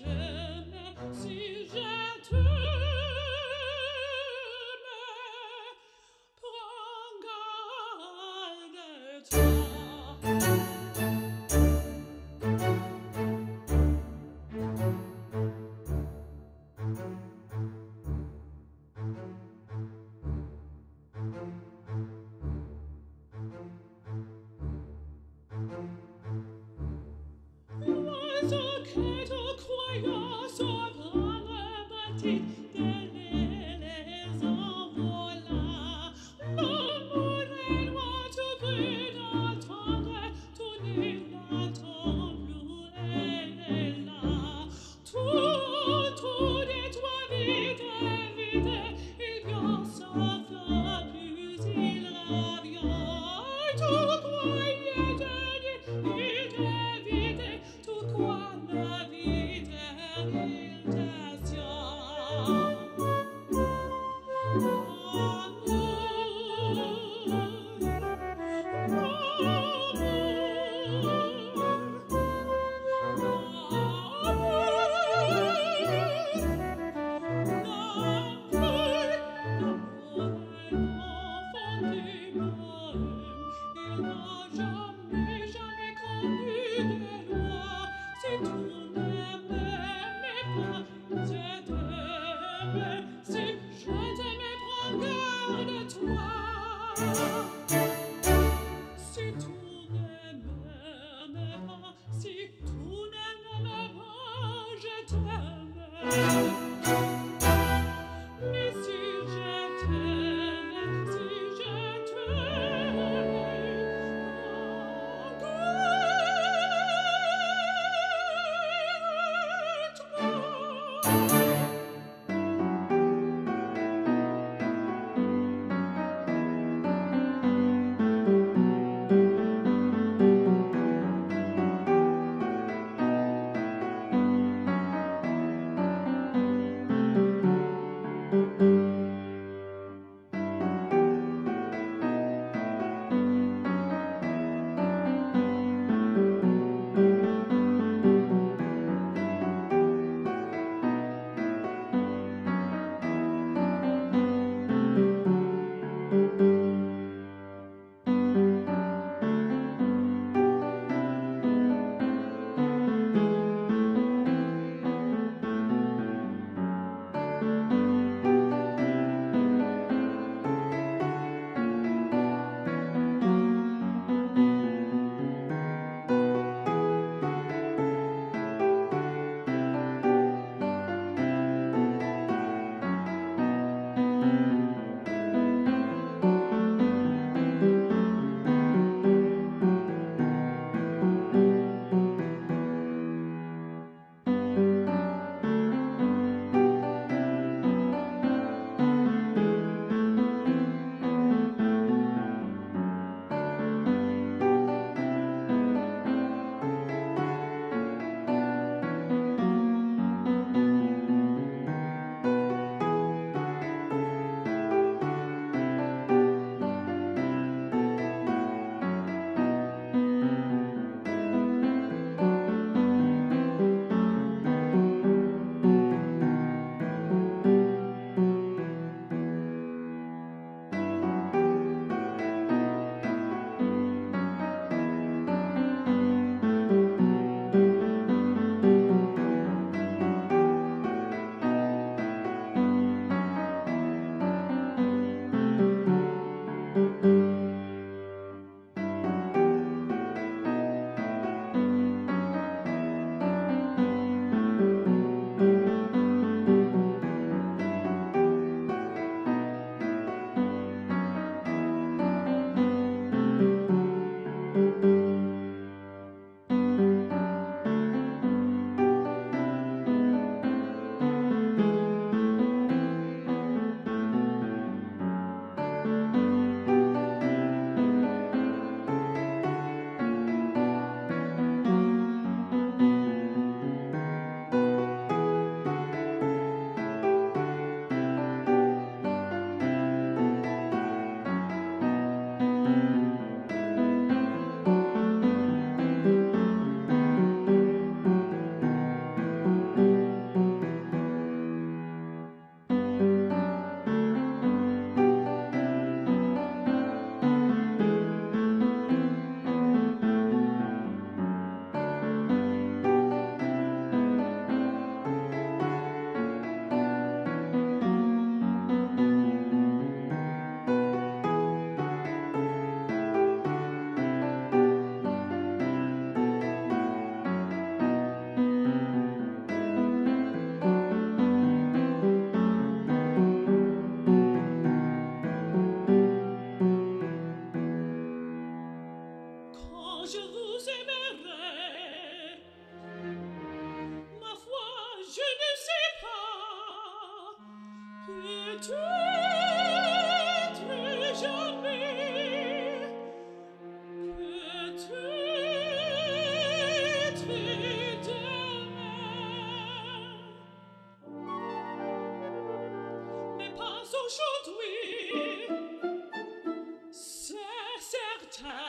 return.